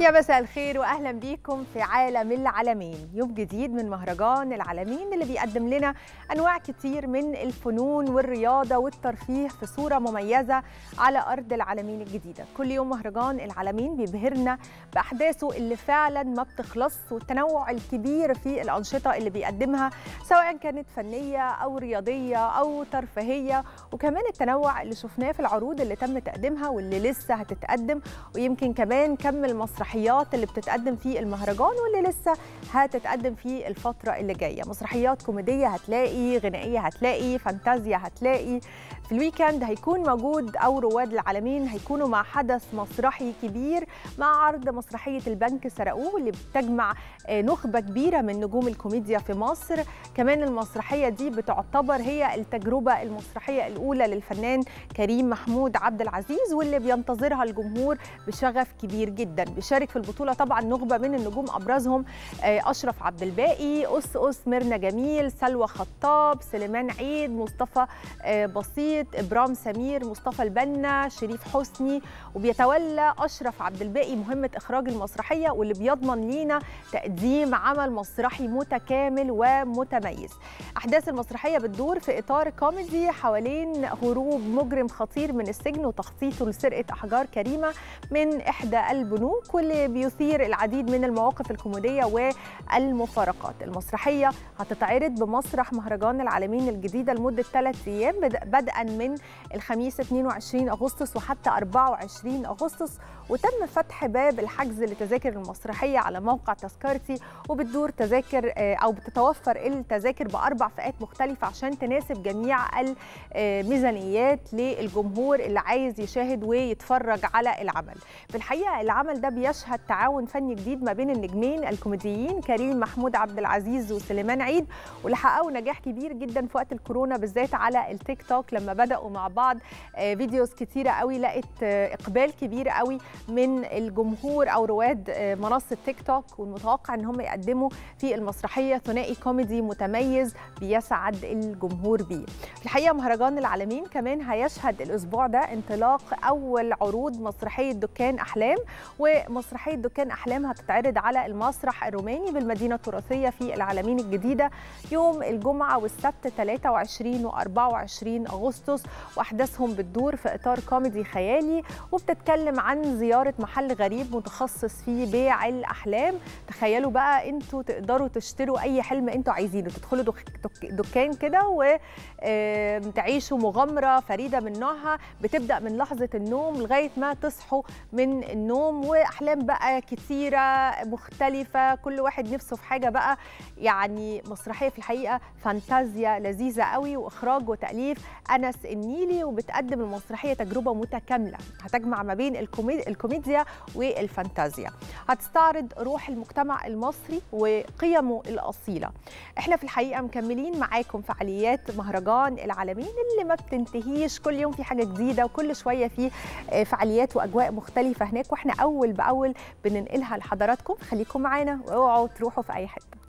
يا مساء الخير واهلا بيكم في عالم العالمين. يوم جديد من مهرجان العالمين اللي بيقدم لنا أنواع كتير من الفنون والرياضة والترفيه في صورة مميزة على أرض العالمين الجديدة. كل يوم مهرجان العالمين بيبهرنا بأحداثه اللي فعلا ما بتخلص والتنوع الكبير في الأنشطة اللي بيقدمها سواء كانت فنية أو رياضية أو ترفيهية. وكمان التنوع اللي شفناه في العروض اللي تم تقديمها واللي لسه هتتقدم. ويمكن كمان كم المسرحيات اللي بتتقدم في المهرجان واللي لسه هتتقدم في الفترة اللي جاية. مسرحيات كوميدية هتلاقي غنائية هتلاقي فانتازيا هتلاقي. في ال weekend هيكون موجود أو رواد العلمين هيكونوا مع حدث مسرحي كبير مع عرض مسرحية البنك سرقوه واللي بتجمع نخبة كبيرة من نجوم الكوميديا في مصر. كمان المسرحية دي بتعتبر هي التجربة المسرحية الأولى للفنان كريم محمود عبد العزيز واللي بينتظرها الجمهور بشغف كبير جدا بيشارك في البطولة. طبعا نخبة من النجوم أبرزهم أشرف عبد الباقي أس أس ميرنا جميل سلوى خطاب سليمان عيد مصطفى بسيط إبرام سمير مصطفى البنا شريف حسني. وبيتولى أشرف عبد الباقي مهمة إخراج المسرحية واللي بيضمن لينا تقديم عمل مسرحي متكامل ومتميز. أحداث المسرحية بتدور في إطار كوميدي حوالين هروب مجرم خطير من السجن وتخطيطه لسرقة أحجار كريمة من إحدى البنوك واللي بيثير العديد من المواقف الكوميدية والمفارقات. المسرحية هتتعرض بمسرح مهرجان العالمين الجديدة لمدة ثلاث أيام بدءا من الخميس 22 أغسطس وحتى 24 أغسطس. وتم فتح باب الحجز لتذاكر المسرحية على موقع تذكرتي وبتدور تذاكر أو بتتوفر التذاكر بأربع فئات مختلفة عشان تناسب جميع الميزانيات للجمهور اللي عايز يشاهد ويتفرج على العمل. في الحقيقة العمل ده بيشهد تعاون فني جديد ما بين النجمين الكوميديين كريم محمود عبد العزيز وسليمان عيد واللي حققوا نجاح كبير جدا في وقت الكورونا بالذات على التيك توك لما بدأوا مع بعض فيديوز كتيرة قوي لقت إقبال كبير قوي من الجمهور أو رواد منصة تيك توك والمتوقع إن هم يقدموا في المسرحية ثنائي كوميدي متميز بيسعد الجمهور بيه. في الحقيقة مهرجان العالمين كمان هيشهد الأسبوع ده انطلاق أول عروض مسرحية دكان أحلام ومسرحيه دكان احلام هتتعرض على المسرح الروماني بالمدينة التراثية في العالمين الجديدة يوم الجمعة والسبت 23 و24 أغسطس. وأحداثهم بتدور في إطار كوميدي خيالي وبتتكلم عن زيارة محل غريب متخصص في بيع الأحلام. تخيلوا بقى أنتوا تقدروا تشتروا أي حلم أنتوا عايزينه. تدخلوا دك دكان كده وتعيشوا مغامرة فريدة من نوعها. بتبدأ من لحظة النوم لغاية ما تصحوا من النوم. وأحلام بقى كتيرة مختلفة كل واحد نفسه في حاجة بقى يعني مسرحية في الحقيقة فانتازيا لذيذة قوي وإخراج وتأليف. انس النيلي وبتقدم المسرحية تجربة متكاملة. هتجمع ما بين الكوميديا والفانتازيا. هتستعرض روح المجتمع المصري وقيمه الأصيلة. إحنا في الحقيقة مكملين معاكم فعاليات مهرجان العالمين اللي ما بتنتهيش. كل يوم في حاجة جديدة وكل شوية في فعاليات وأجواء مختلفة هناك. وإحنا أول بأول بننقلها لحضراتكم. خليكم معانا واوعوا تروحوا في أي حتة.